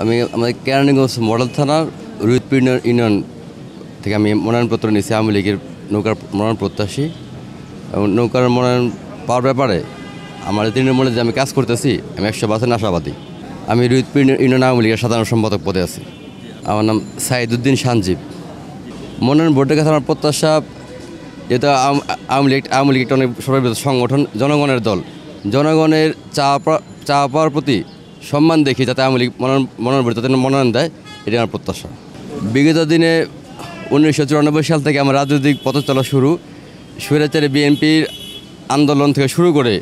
আমি আমাদের কেরানীগঞ্জ মডেল থানার রুদপির ইউনিয়ন থেকে আমি মনোনয়নপত্র নিয়েছি, আওয়ামী লীগের নৌকার মনোনয়ন প্রত্যাশী। এবং নৌকার মনোনয়ন পাওয়ার ব্যাপারে আমার তৃণমূলে যে আমি কাজ করতেছি, আমি একশো পার্সেন্ট আশাবাদী আমি রুদপির ইউনিয়ন আওয়ামী লীগের সাধারণ সম্পাদক পদে আছি। আমার নাম সাইদুদ্দিন সানজিব। মনোনয়ন বোর্ডের কাছে আমার প্রত্যাশা, যেহেতু আওয়াম- লীগ, আওয়ামী লীগ একটা অনেক সর্ববৃহৎ সংগঠন, জনগণের দল। জনগণের চা চা পাওয়ার প্রতি সম্মান দেখি যাতে আওয়ামী লীগ মনোনয়ন মনোনয়ন যাতে মনোনয়ন দেয় এটি আমার প্রত্যাশা বিগত দিনে উনিশশো চুরানব্বই সাল থেকে আমার রাজনৈতিক পথ চলা শুরু স্বৈরাচারী বিএনপির আন্দোলন থেকে শুরু করে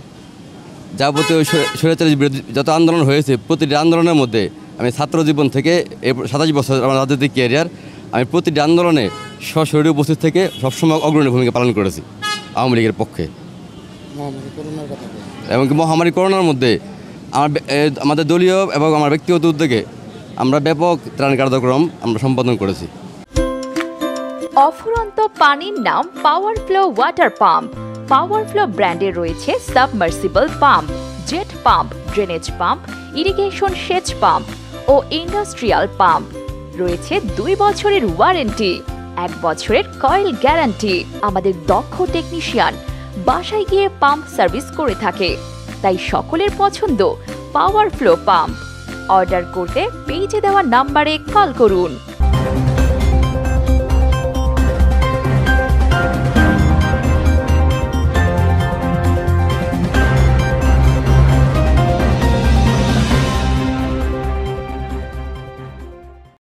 যাবতীয় স্বৈ- স্বৈরাচারী বিরোধী যত আন্দোলন হয়েছে প্রতিটি আন্দোলনের মধ্যে আমি ছাত্র জীবন থেকে এই সাতাশ বছর আমার রাজনৈতিক ক্যারিয়ার আমি প্রতিটি আন্দোলনে সশরীরে উপস্থিত থেকে সবসময় অগ্রণী ভূমিকা পালন করেছি আওয়ামী লীগের পক্ষে। এমনকি মহামারী করোনার মধ্যে আমার আমাদের দলীয় এবং আমার ব্যক্তিগত উদ্যোগে আমরা ব্যাপক ত্রাণ কার্যক্রম আমরা সম্পাদন করেছি। অফুরন্ত পানির নাম power flow water pump power flow ব্র্যান্ডের রয়েছে submersible pump jet pump drainage pump irrigation সেচ পাম্প ও ইন্ডাস্ট্রিয়াল পাম্প রয়েছে দুই বছরের ওয়ারেন্টি এক বছরের কয়েল গ্যারান্টি আমাদের দক্ষ টেকনিশিয়ান বাসায় গিয়ে পাম্প সার্ভিস করে থাকে। তাই সকলের পছন্দ পাওয়ার ফ্লো পাম্প অর্ডার করতে পেজে দেওয়া নাম্বারে কল করুন।